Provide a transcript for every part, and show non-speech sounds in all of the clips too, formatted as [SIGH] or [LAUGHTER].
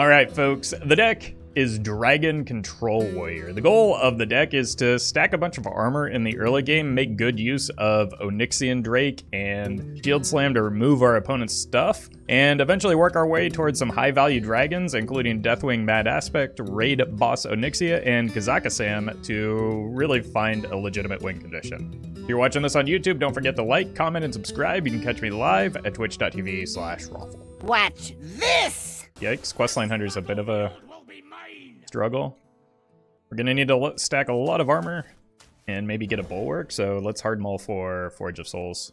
Alright folks, the deck is Dragon Control Warrior. The goal of the deck is to stack a bunch of armor in the early game, make good use of Onyxian Drake and Shield Slam to remove our opponent's stuff, and eventually work our way towards some high value dragons, including Deathwing Mad Aspect, Raid Boss Onyxia, and Kazakusan to really find a legitimate win condition. If you're watching this on YouTube, don't forget to like, comment, and subscribe. You can catch me live at twitch.tv slash roffle. Watch this! Yikes, Questline hunter is a bit of a struggle. We're gonna need to stack a lot of armor and maybe get a bulwark, so let's hard mull for Forge of Souls.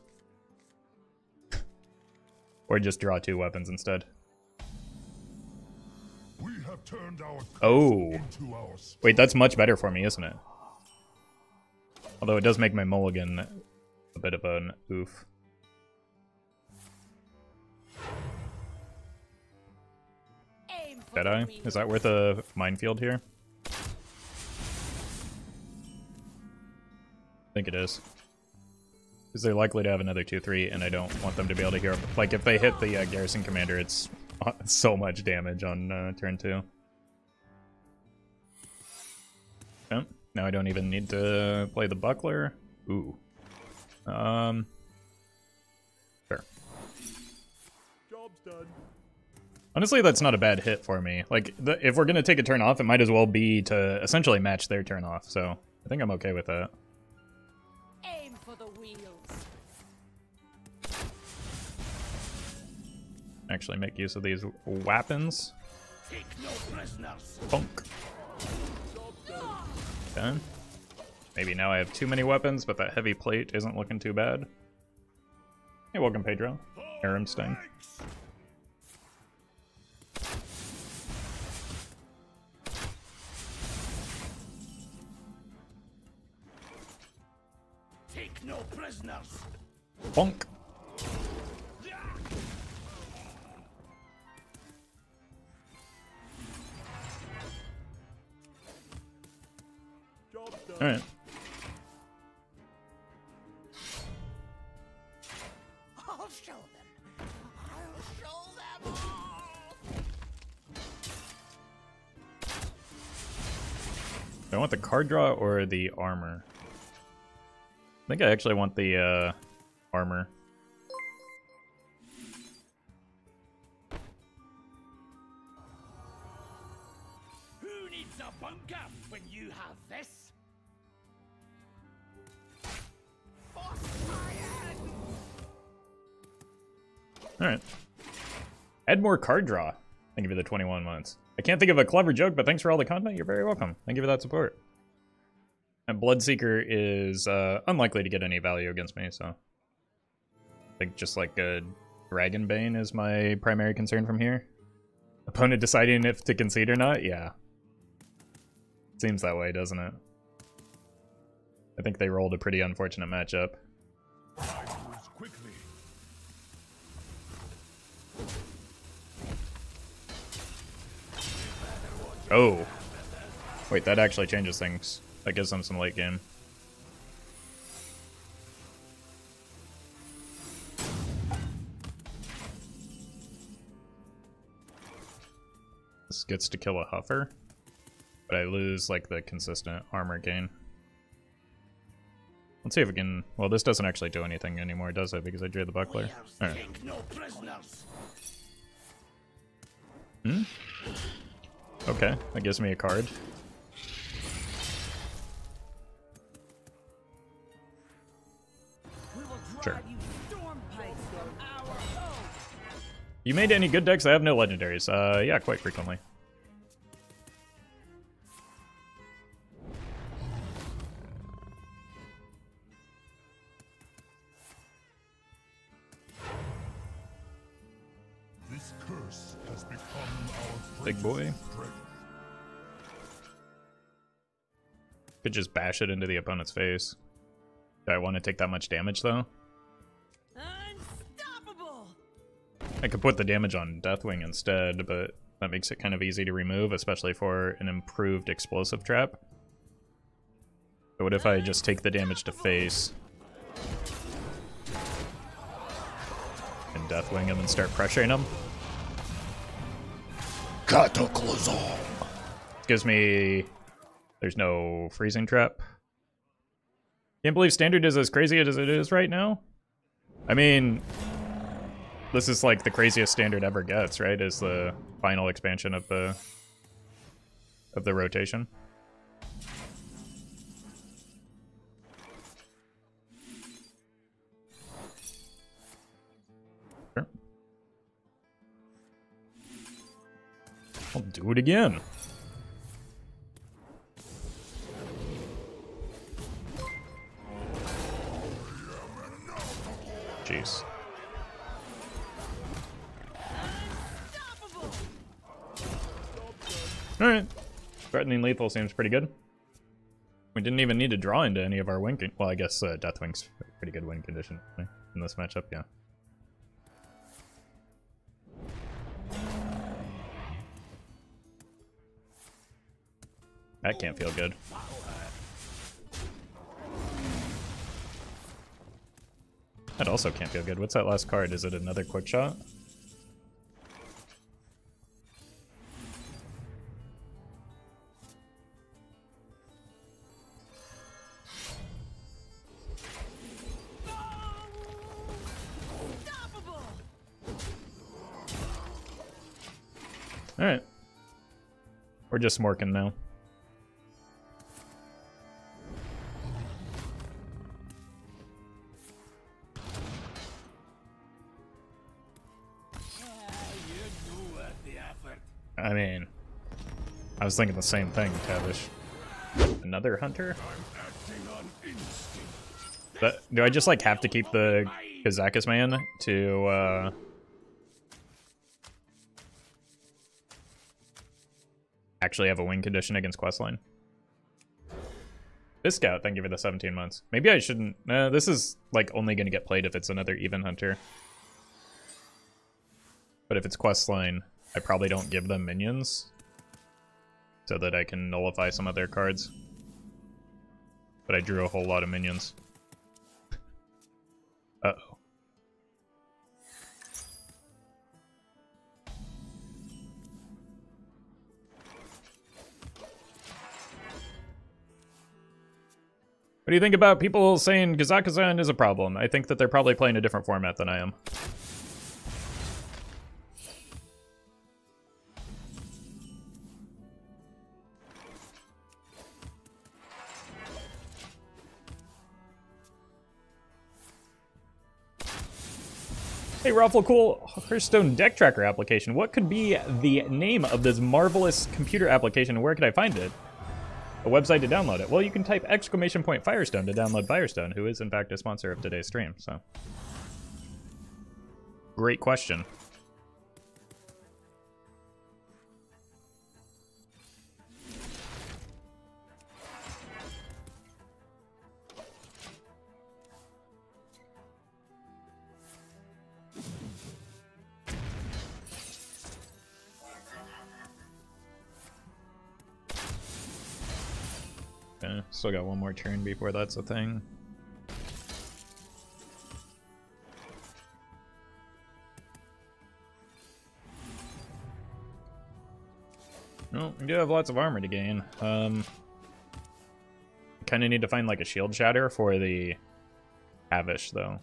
[LAUGHS] or just draw two weapons instead. oh. Wait, that's much better for me, isn't it? Although it does make my mulligan a bit of an oof. Deadeye? Is that worth a minefield here? I think it is. Because they're likely to have another 2-3, and I don't want them to be able to hear... Like, if they hit the uh, Garrison Commander, it's [LAUGHS] so much damage on uh, turn 2. Oh, now I don't even need to play the Buckler. Ooh. Um... Sure. Job's done. Honestly, that's not a bad hit for me. Like, the, if we're going to take a turn off, it might as well be to essentially match their turn off. So I think I'm okay with that. Aim for the wheels. Actually make use of these weapons. Take No prisoners. Punk. Okay. Maybe now I have too many weapons, but that heavy plate isn't looking too bad. Hey, welcome, Pedro. Aram Bonk. All right. I'll show them. I'll show them all. Do I want the card draw or the armor? I think I actually want the uh, armor. Who needs a bunker when you have this? Alright. Add more card draw. Thank you for the 21 months. I can't think of a clever joke, but thanks for all the content. You're very welcome. Thank you for that support. And Bloodseeker is uh, unlikely to get any value against me, so... I think just like a Dragonbane is my primary concern from here. Opponent deciding if to concede or not? Yeah. Seems that way, doesn't it? I think they rolled a pretty unfortunate matchup. Oh. Wait, that actually changes things. That gives them some late game. This gets to kill a Huffer, but I lose like the consistent armor gain. Let's see if we can... Well, this doesn't actually do anything anymore, does it? Because I drew the buckler. Right. Hmm? Okay, that gives me a card. You made any good decks? I have no legendaries. Uh, yeah, quite frequently. This curse has become our Big boy. Could just bash it into the opponent's face. Do I want to take that much damage, though? I could put the damage on Deathwing instead, but that makes it kind of easy to remove, especially for an improved explosive trap. But what if I just take the damage to face? And Deathwing him and start pressuring him? Cataclysm. Gives me... There's no freezing trap. Can't believe standard is as crazy as it is right now. I mean, this is like the craziest standard ever gets, right? Is the final expansion of the of the rotation. Sure. I'll do it again. Jeez. Alright. Threatening lethal seems pretty good. We didn't even need to draw into any of our win Well, I guess uh, Deathwing's pretty good win condition in this matchup, yeah. That can't feel good. That also can't feel good. What's that last card? Is it another quick shot? Just smorking now. I mean, I was thinking the same thing, Tavish. Another hunter? But do I just like have to keep the Kazakusan to uh actually have a win condition against Questline? This scout, thank you for the 17 months. Maybe I shouldn't. This is like only going to get played if it's another even hunter. But if it's Questline, I probably don't give them minions so that I can nullify some of their cards. But I drew a whole lot of minions. What do you think about people saying Kazakusan is a problem? I think that they're probably playing a different format than I am. Hey, Roffle Cool Hearthstone Deck Tracker application. What could be the name of this marvelous computer application where could I find it? A website to download it? Well, you can type exclamation point Firestone to download Firestone, who is in fact a sponsor of today's stream, so. Great question. Okay, still got one more turn before that's a thing. No, we do have lots of armor to gain. Um, kind of need to find like a shield shatter for the Tavish though.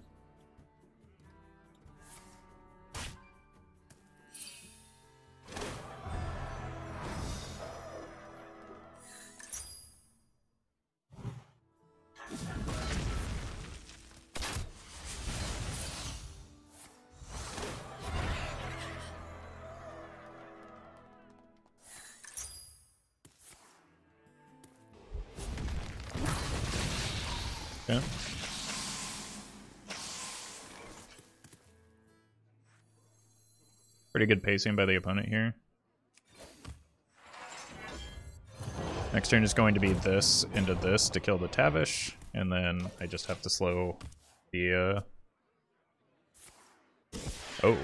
Pretty good pacing by the opponent here. Next turn is going to be this into this to kill the Tavish, and then I just have to slow the, uh... Oh,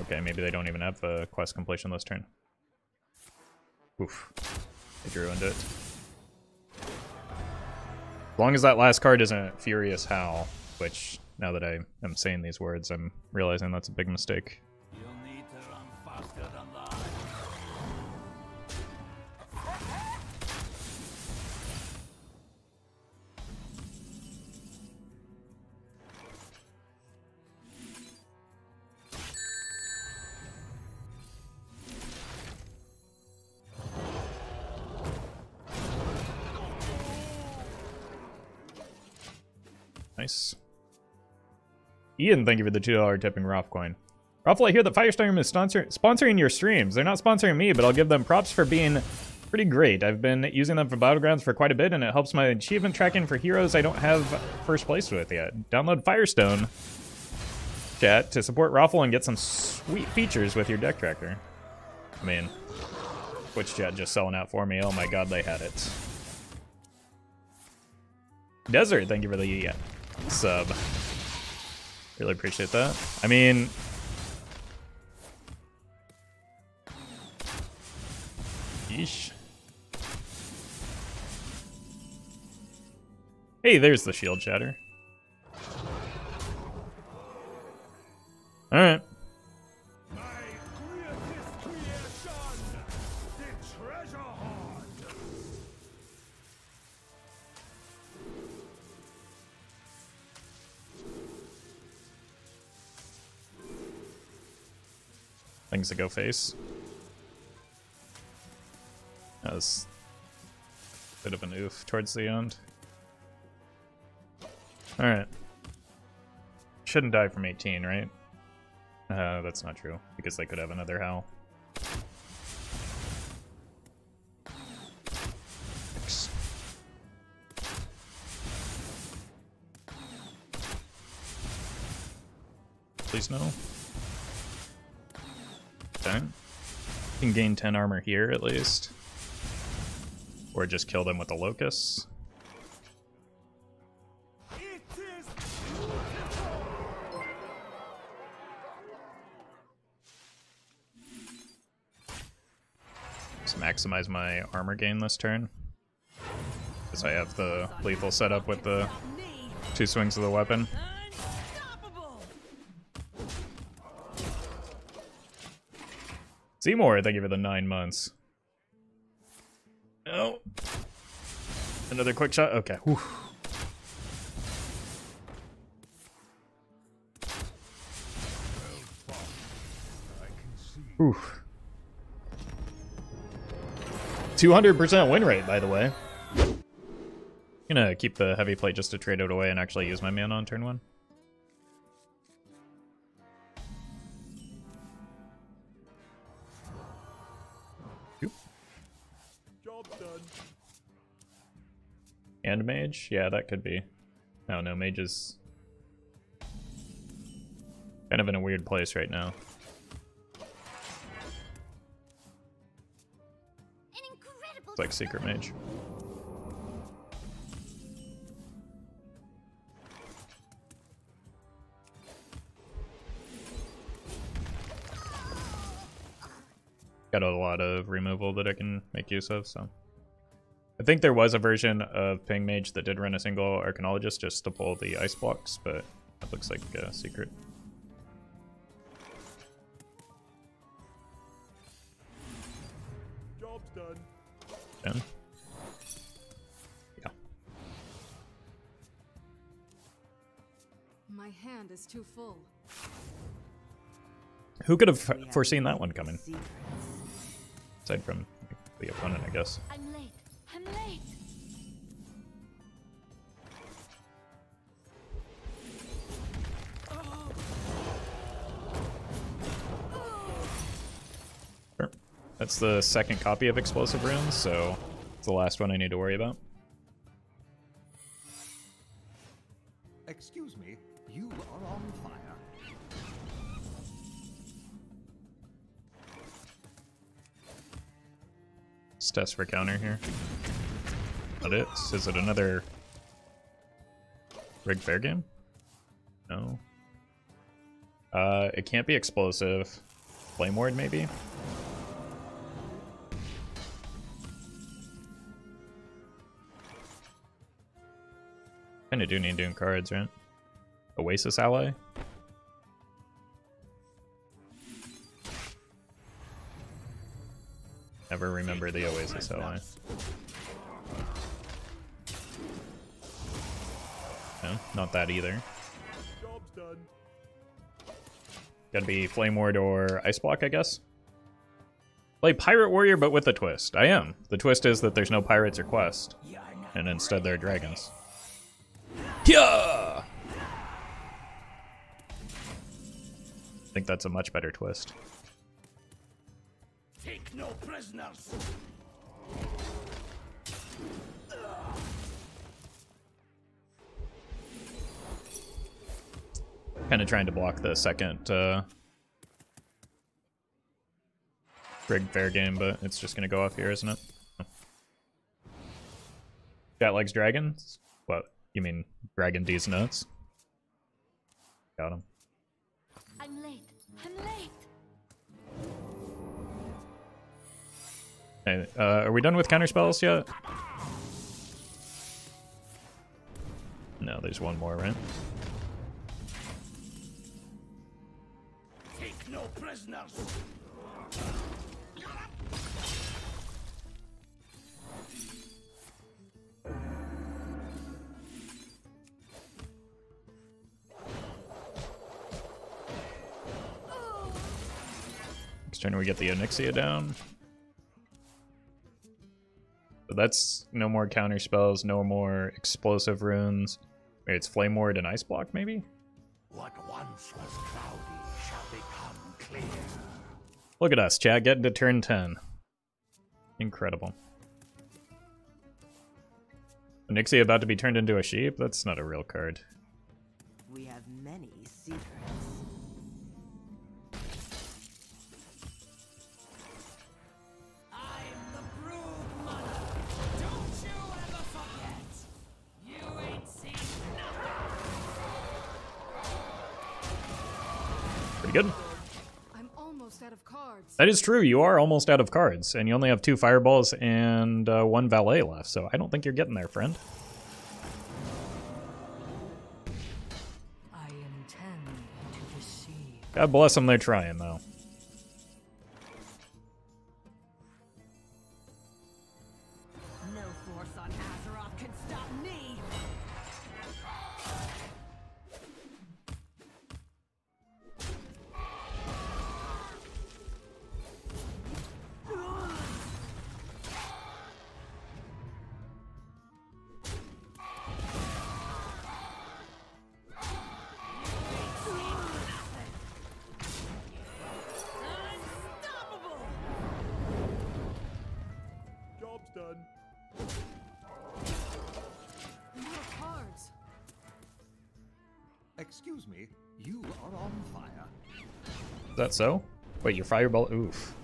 okay, maybe they don't even have a quest completion this turn. Oof. I drew into it. As long as that last card isn't Furious Howl, which, now that I am saying these words, I'm realizing that's a big mistake. Ian, thank you for the $2 tipping Roth coin. Roffle, I hear that Firestone is sponsor sponsoring your streams. They're not sponsoring me, but I'll give them props for being pretty great. I've been using them for Battlegrounds for quite a bit, and it helps my achievement tracking for heroes I don't have first place with yet. Download Firestone chat to support Roffle and get some sweet features with your deck tracker. I mean, Twitch chat just selling out for me. Oh my god, they had it. Desert, thank you for the uh, sub. Really appreciate that. I mean, Yeesh. Hey, there's the shield shatter. Alright. Things to go face. That was a bit of an oof towards the end. Alright. Shouldn't die from 18, right? Uh, that's not true, because they could have another Howl. Please no. Can gain 10 armor here at least. Or just kill them with the locusts. Just maximize my armor gain this turn. Because I have the lethal setup with the two swings of the weapon. Seymour, thank you for the nine months. No. Another quick shot? Okay. Whew. Oof. 200% win rate, by the way. I'm gonna keep the heavy plate just to trade it away and actually use my mana on turn one. And mage? Yeah, that could be. No, no, mage is kind of in a weird place right now. It's like secret mage. Got a lot of removal that I can make use of, so. I think there was a version of Ping Mage that did run a single Arcanologist just to pull the ice blocks, but that looks like a secret. Job's done. Done? Yeah. My hand is too full. Who could have foreseen that one coming? Aside from the opponent, I guess. I'm late. Late. That's the second copy of Explosive Runes, so it's the last one I need to worry about. Let's test for counter here. That it? Is it another Rigged Faire Game? No. Uh, it can't be explosive. Flame Ward, maybe? Kinda do need doing cards, right? Oasis Ally? Never remember the Oasis outline. No, not that either. Gotta be Flame Ward or Ice Block, I guess. Play Pirate Warrior, but with a twist. I am. The twist is that there's no pirates or quest, and instead there are dragons. Yeah! I think that's a much better twist. Take no prisoners. Kind of trying to block the second uh, Rigged Faire Game, but it's just going to go off here, isn't it? Cat likes dragons? What? You mean Dragon D's nuts? Got him. I'm late. I'm late. Uh, are we done with counter spells yet? No, there's one more, right? Take no prisoners. Next turn we get the Onyxia down. But that's no more counter spells, no more explosive runes. Wait, it's Flame Ward and Ice Block, maybe? What once was cloudy shall become clear. Look at us, chat, getting to turn 10. Incredible. Nixie about to be turned into a sheep? That's not a real card. We have many secrets. Good. I'm almost out of cards. That is true. You are almost out of cards, and you only have two fireballs and uh, one valet left. So I don't think you're getting there, friend. I intend to deceive. God bless them. They're trying though. Cards. Excuse me, you are on fire. Is that so? Wait, your fireball? Oof.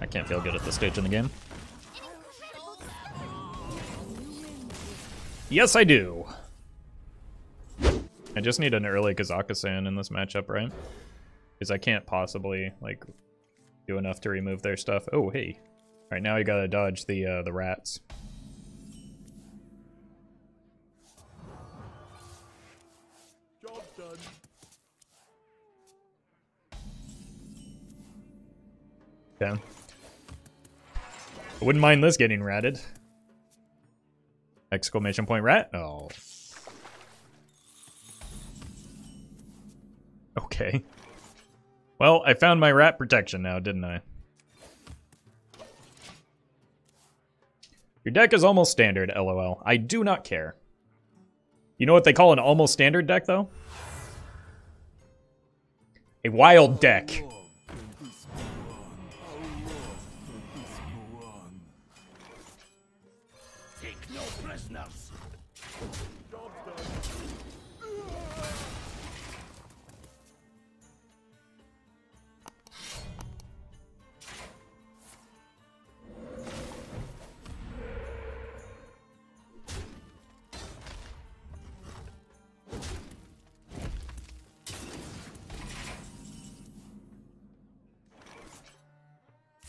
I can't feel good at this stage in the game. Yes, I do. I just need an early Kazakusan in this matchup, right? Because I can't possibly like do enough to remove their stuff. Oh, hey. All right, now you gotta dodge the uh, the rats. Okay. I wouldn't mind this getting ratted. Exclamation point rat? Oh. Okay. Well, I found my rat protection now, didn't I? Your deck is almost standard, lol. I do not care. You know what they call an almost standard deck, though? A wild deck. No prisoners. Job's done.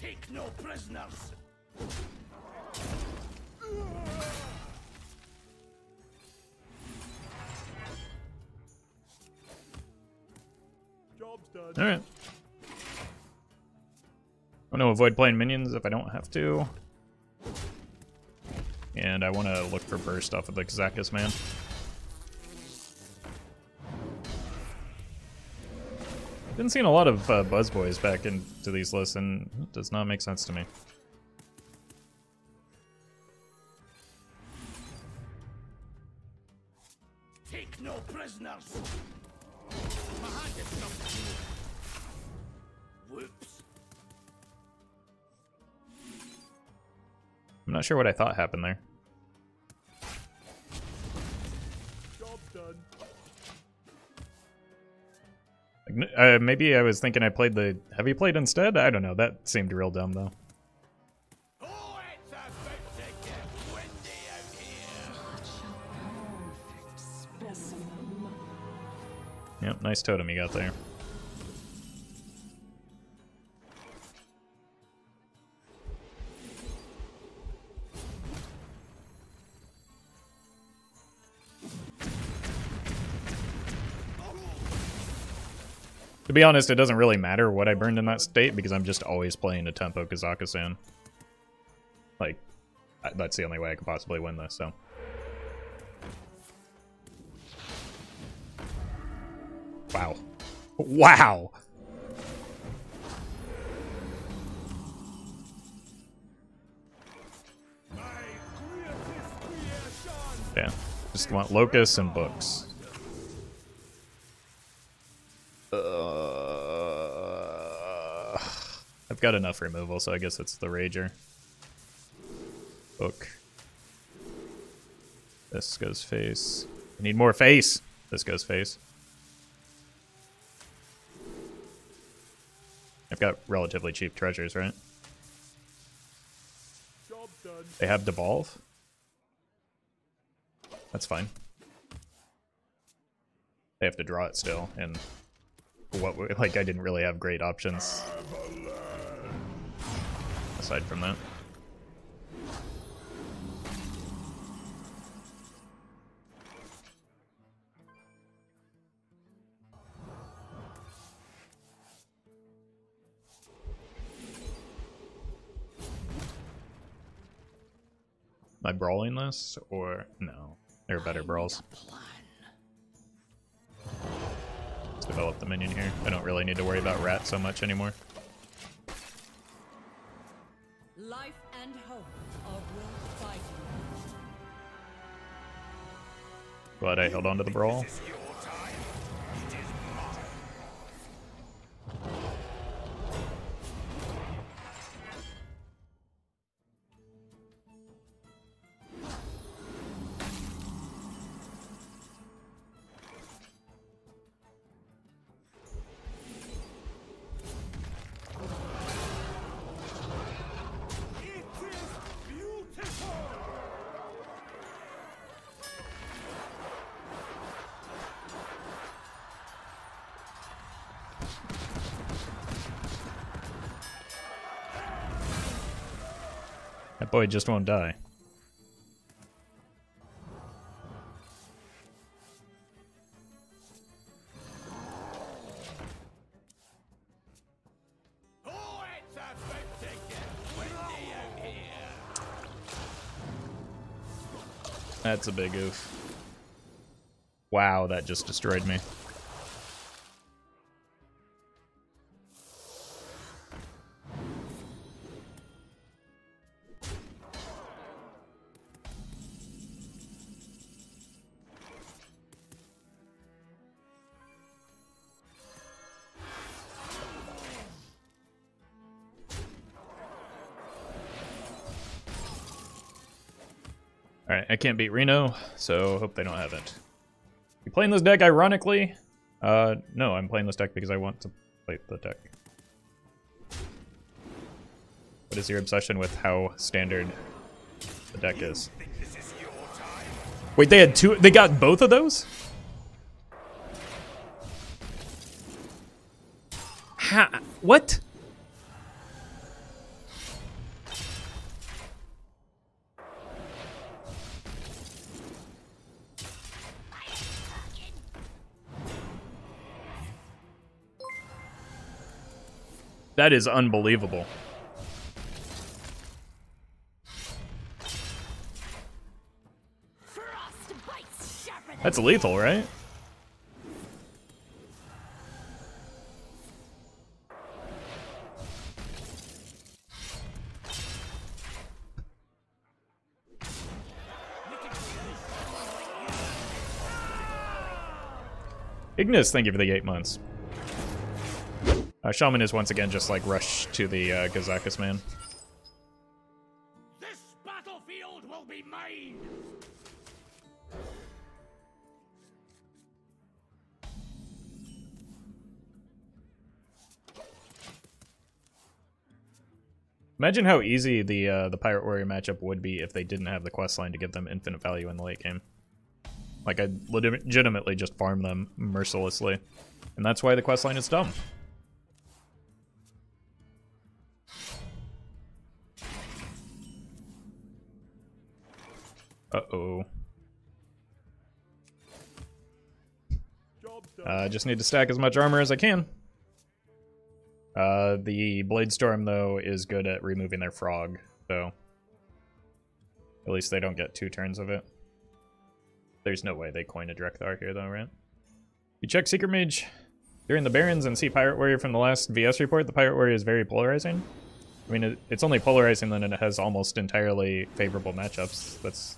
Take no prisoners. Alright. I want to avoid playing minions if I don't have to. And I want to look for burst off of the Kazakusan. Been seeing a lot of uh, Buzz Boys back into these lists, and it does not make sense to me. I'm not sure what I thought happened there. Uh, maybe I was thinking I played the heavy plate instead? I don't know. That seemed real dumb, though. Yep, nice totem you got there. Be honest, it doesn't really matter what I burned in that state because I'm just always playing a tempo Kazakusan. Like, that's the only way I could possibly win this, so. Wow. Wow! Yeah. Just want locusts and books. Uh, I've got enough removal, so I guess it's the Rager. Book. This goes face. I need more face! This goes face. I've got relatively cheap treasures, right? They have devolve. That's fine. They have to draw it still, and what like I didn't really have great options aside from that. Am I brawling this or no? There are better brawls. Let's develop the minion here. I don't really need to worry about rat so much anymore. Glad I held on to the brawl. Boy just won't die. That's a big oof. Wow, that just destroyed me. Alright, I can't beat Reno, so hope they don't have it. You playing this deck ironically? Uh, no, I'm playing this deck because I want to play the deck. What is your obsession with how standard the deck is? Wait, they had two. They got both of those? Ha, what? That is unbelievable. That's lethal, right? Ignis, thank you for the eight months. Uh, Shaman is once again just like rush to the uh, man. This battlefield will be mine! Imagine how easy the uh, the Pirate Warrior matchup would be if they didn't have the quest line to give them infinite value in the late game. Like, I'd legitimately just farm them mercilessly. And that's why the quest line is dumb. Uh-oh. Uh, just need to stack as much armor as I can. Uh, the Blade Storm, though, is good at removing their frog, so... At least they don't get two turns of it. There's no way they coin a Drek'Thar here, though, right? You check Secret Mage during the Barons and see Pirate Warrior from the last VS report. The Pirate Warrior is very polarizing. I mean, it, it's only polarizing then and it has almost entirely favorable matchups. That's...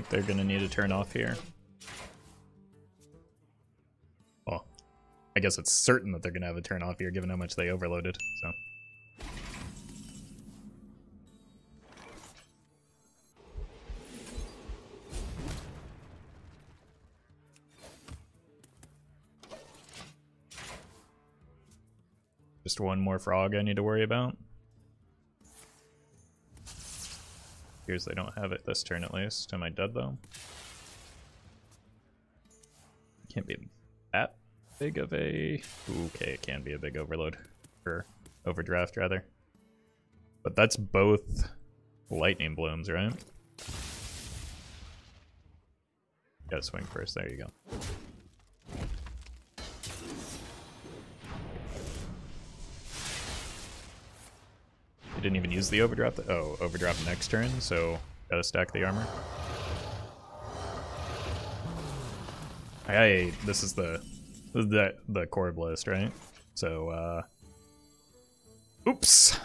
think they're gonna need to turn off here. Well, I guess it's certain that they're gonna have a turn off here given how much they overloaded, so. Just one more frog I need to worry about. Appears they don't have it this turn at least. Am I dead though? Can't be that big of a... Okay, it can be a big overload. Or overdraft, rather. But that's both lightning blooms, right? Gotta swing first, there you go. I didn't even use the overdraft. Oh, overdraft next turn, so gotta stack the armor. Hey, this is the this is the the core list, right? So, uh, oops.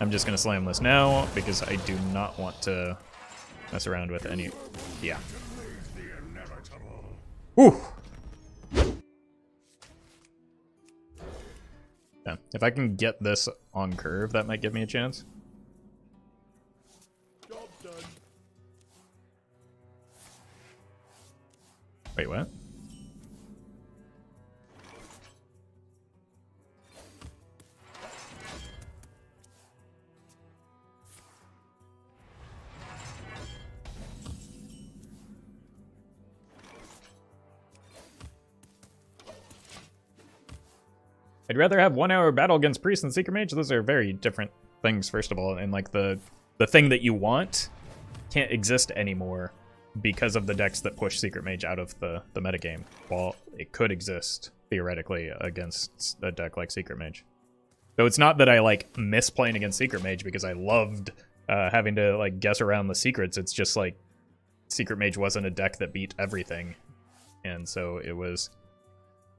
I'm just gonna slam this now because I do not want to mess around with any. Yeah. Ooh. Yeah. If I can get this on curve, that might give me a chance. Wait, what? I'd rather have one hour battle against priest and secret mage. Those are very different things, first of all, and like the the thing that you want can't exist anymore because of the decks that push secret mage out of the the metagame. While it could exist theoretically against a deck like secret mage. So it's not that I like miss playing against secret mage because I loved uh, having to like guess around the secrets. It's just like secret mage wasn't a deck that beat everything, and so it was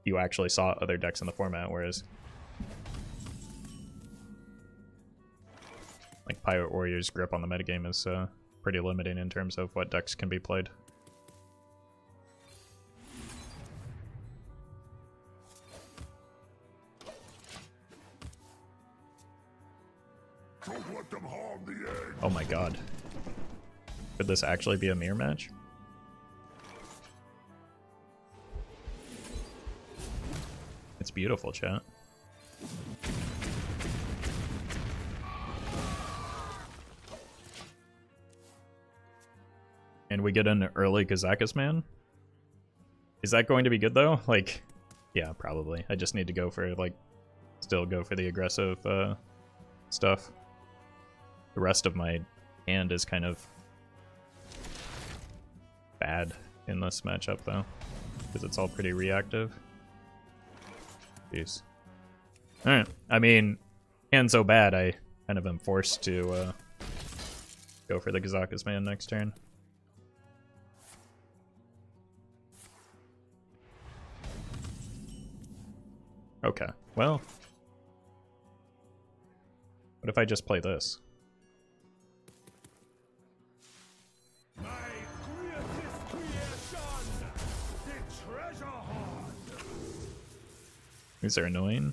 you actually saw other decks in the format, whereas like Pirate Warrior's grip on the metagame is uh, pretty limiting in terms of what decks can be played. Oh my god. Could this actually be a mirror match? It's beautiful, chat. And we get an early Kazakusan? Is that going to be good though? [LAUGHS] Like, yeah, probably. I just need to go for, like, still go for the aggressive uh, stuff. The rest of my hand is kind of bad in this matchup, though, because it's all pretty reactive. Jeez. Alright, I mean, and so bad, I kind of am forced to uh, go for the Kazakusan next turn. Okay, well. What if I just play this? These are annoying.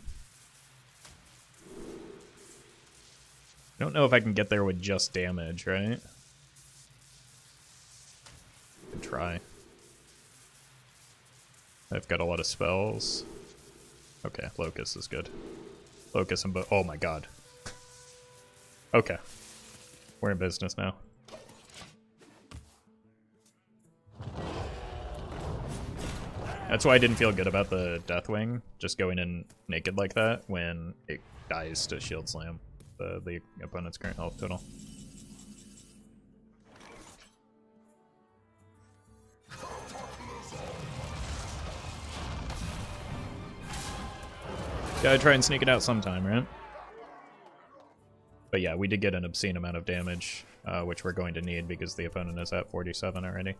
I don't know if I can get there with just damage, right? I Could try. I've got a lot of spells. Okay, Locust is good. Locust and bo- oh my god. [LAUGHS] Okay. We're in business now. That's why I didn't feel good about the Deathwing, just going in naked like that when it dies to Shield Slam the, the opponent's current health total. Gotta try and sneak it out sometime, right? But yeah, we did get an obscene amount of damage, uh, which we're going to need because the opponent is at 47 already.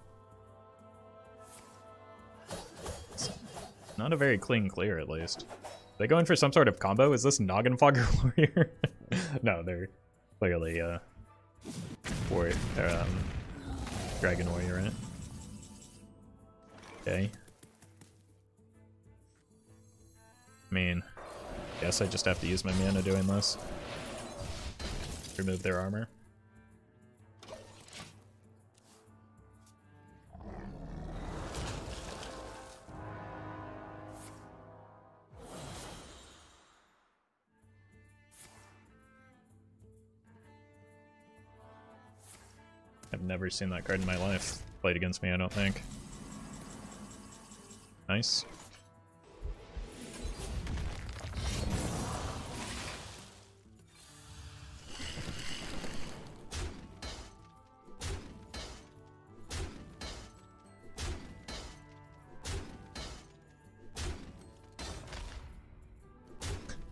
Not a very clean clear, at least. Are they going for some sort of combo? Is this Noggenfogger [LAUGHS] Warrior? no, they're clearly, uh, warrior, um, Dragon Warrior, right? Okay. I mean, guess I just have to use my mana doing this. Remove their armor. Never seen that card in my life played against me, I don't think. Nice.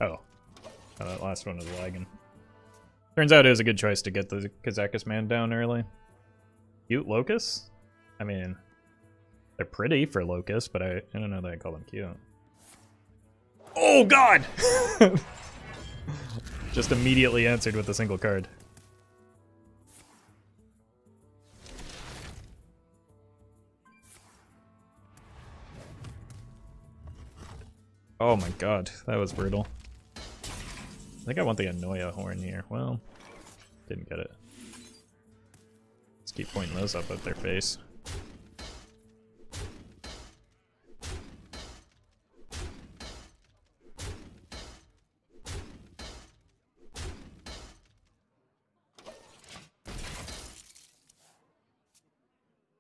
Oh. oh, that last one was lagging. Turns out it was a good choice to get the Kazakusan down early. Cute locusts? I mean, they're pretty for locusts, but I, I don't know that I call them cute. Oh god! [LAUGHS] Just immediately answered with a single card. Oh my god, that was brutal. I think I want the Anoia horn here. Well, didn't get it. Keep pointing those up at their face.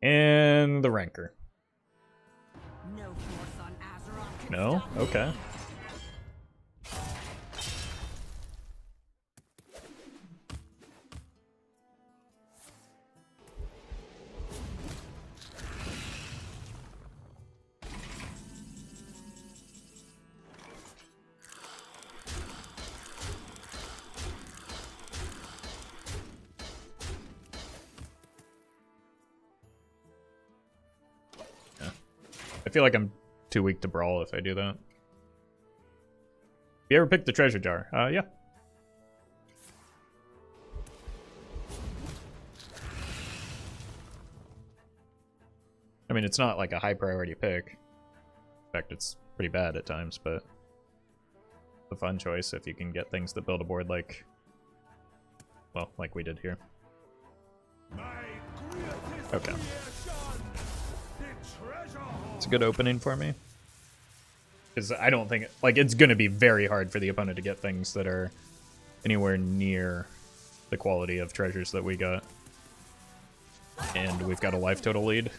And the Ranker. No force on Azeroth can No? stop me. Okay. Feel like I'm too weak to brawl if I do that. You ever picked the treasure jar? Uh, yeah. I mean, it's not like a high priority pick. In fact, it's pretty bad at times, but a fun choice if you can get things that build a board like, well, like we did here. Okay. It's a good opening for me. Because I don't think, like, it's going to be very hard for the opponent to get things that are anywhere near the quality of treasures that we got. And we've got a life total lead.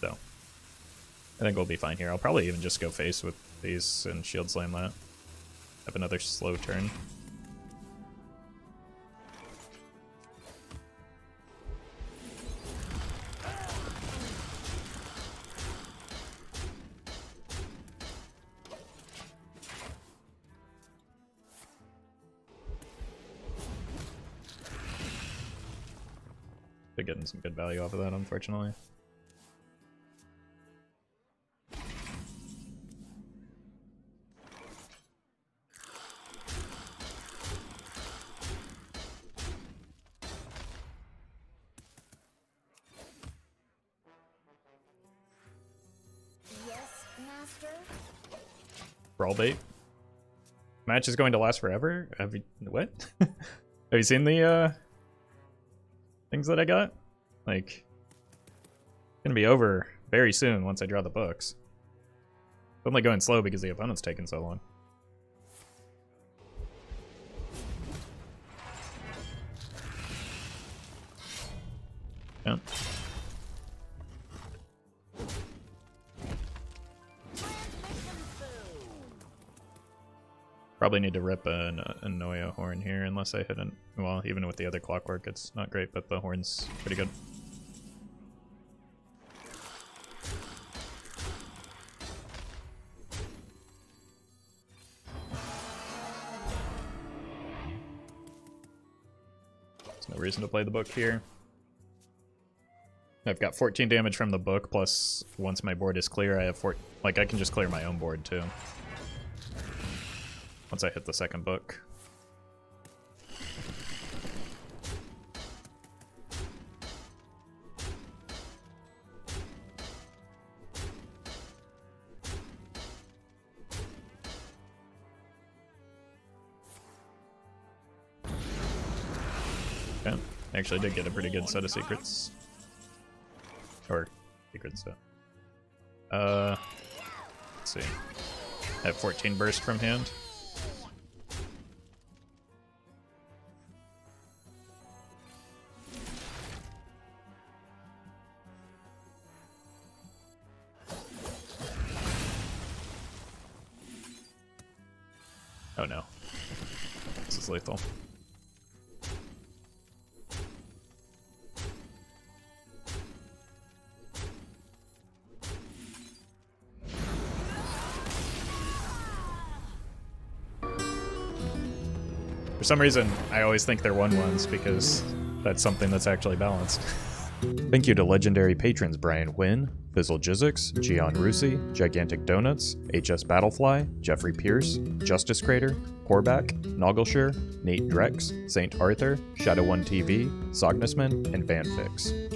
So, I think we'll be fine here. I'll probably even just go face with these and shield slam that. Have another slow turn. Getting some good value off of that, unfortunately. Yes, master? Brawl bait. Match is going to last forever? Have you what? [LAUGHS] Have you seen the uh things that I got? Like gonna be over very soon once I draw the books. I'm only going slow because the opponent's taking so long. Yeah. Probably need to rip an a horn here unless I hit an well, even with the other clockwork it's not great, but the horn's pretty good. Reason to play the book here. I've got 14 damage from the book, plus once my board is clear, I have four. Like I can just clear my own board too. Once I hit the second book. Okay. Actually, I did get a pretty good set of secrets. Or secret set. Uh, let's see. I have 14 burst from hand. Some reason, I always think they're 1-1s because that's something that's actually balanced. [LAUGHS] Thank you to legendary patrons Brian Wynn, Fizzle Jizzix, Gian Rusi, Gigantic Donuts, HS Battlefly, Jeffrey Pierce, Justice Crater, Corback, Noggleshire, Nate Drex, Saint Arthur, Shadow One TV, Sognusman, and Vanfix.